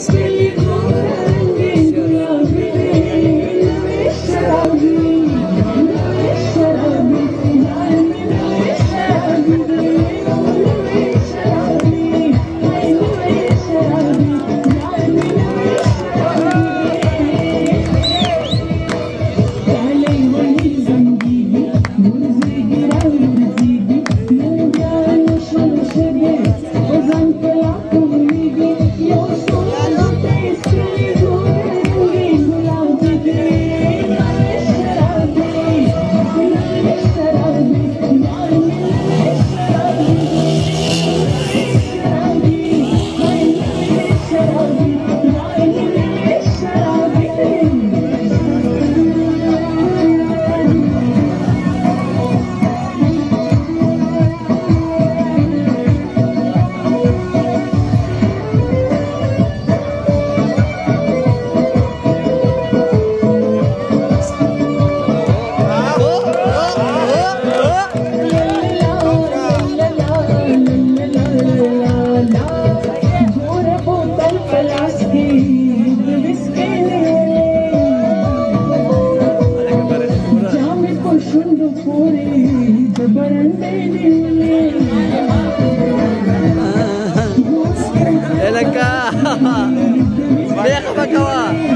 still يا خبا كوا